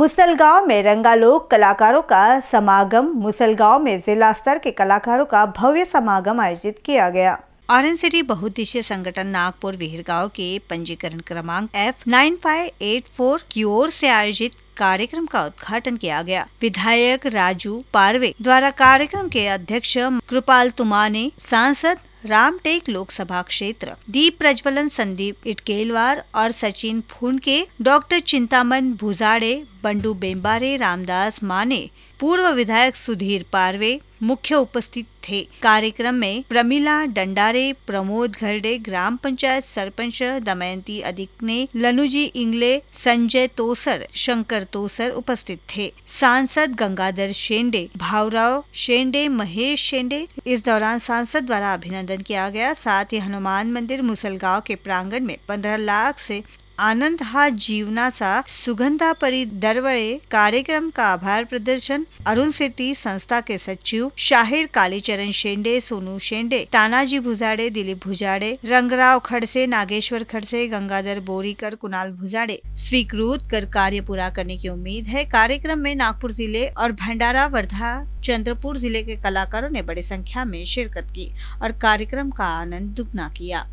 मुसलगांव में रंगालोक कलाकारों का समागम, मुसलगांव में जिला स्तर के कलाकारों का भव्य समागम आयोजित किया गया। आर एन सिटी बहुद्देशीय संगठन नागपुर, विहिरगांव के पंजीकरण क्रमांक F nine five eight four की ओर से आयोजित कार्यक्रम का उद्घाटन किया गया। विधायक राजू पारवे द्वारा कार्यक्रम के अध्यक्ष कृपाल तुमाने, सांसद रामटेक लोकसभा क्षेत्र, दीप प्रज्वलन, संदीप इटकेलवार और सचिन फूनके, डॉक्टर चिंतामन भुजाड़े, बंडू बेम्बारे रामदास माने, पूर्व विधायक सुधीर पारवे मुख्य उपस्थित थे। कार्यक्रम में प्रमिला डंडारे, प्रमोद घरडे, ग्राम पंचायत सरपंच दमयंती अधिकने, लनुजी इंगले, संजय तोसर, शंकर तोसर उपस्थित थे। सांसद गंगाधर शेंडे, भावराव शेंडे, महेश शेंडे, इस दौरान सांसद द्वारा अभिनंदन किया गया। साथ ही हनुमान मंदिर मुसलगांव के प्रांगण में पंद्रह लाख से आनंद हा जीवनाचा सुगंधा परी दरवळे कार्यक्रम का आभार प्रदर्शन? अरुण सेठी संस्था के सचिव, शाहिर कालीचरण शेंडे, सोनू शेंडे, तानाजी भुजाड़े, दिलीप भुजाड़े, रंगराव खड़से, नागेश्वर खड़से, गंगाधर बोरीकर, कुणाल भुजाड़े। स्वीकृत कर कार्य पूरा करने की उम्मीद है। कार्यक्रम में नागपुर ज़िले और भंडारा, वर्धा, चंद्रपुर ज़िले के कलाकारों ने बड़ी संख्या में शिरकत की और कार्यक्रम का आनंद दुगना किया।